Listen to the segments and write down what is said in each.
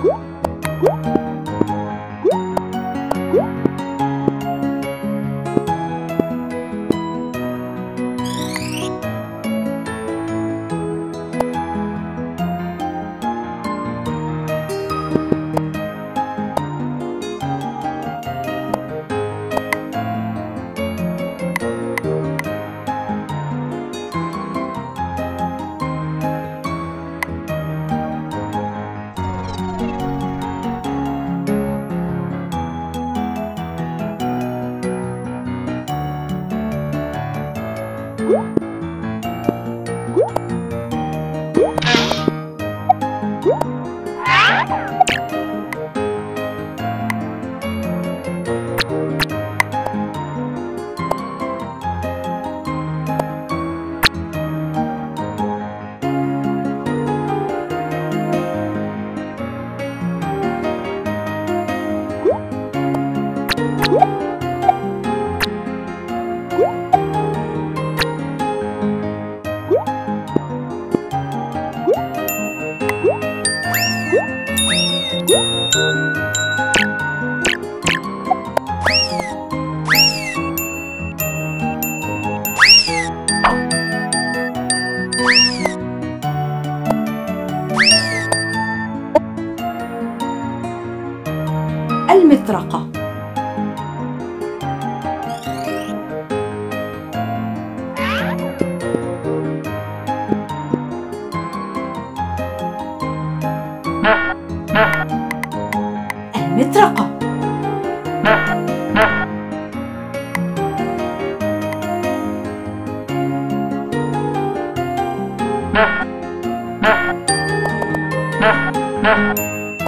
Tschüss. 음. المطرقة. المطرقة.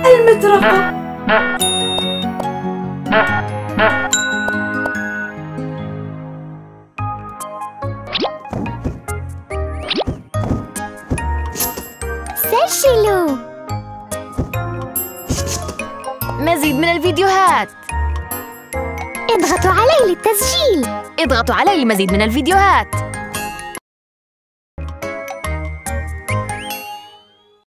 المطرقة. سجلوا. مزيد من الفيديوهات. اضغطوا علي للتسجيل. اضغطوا علي لمزيد من الفيديوهات.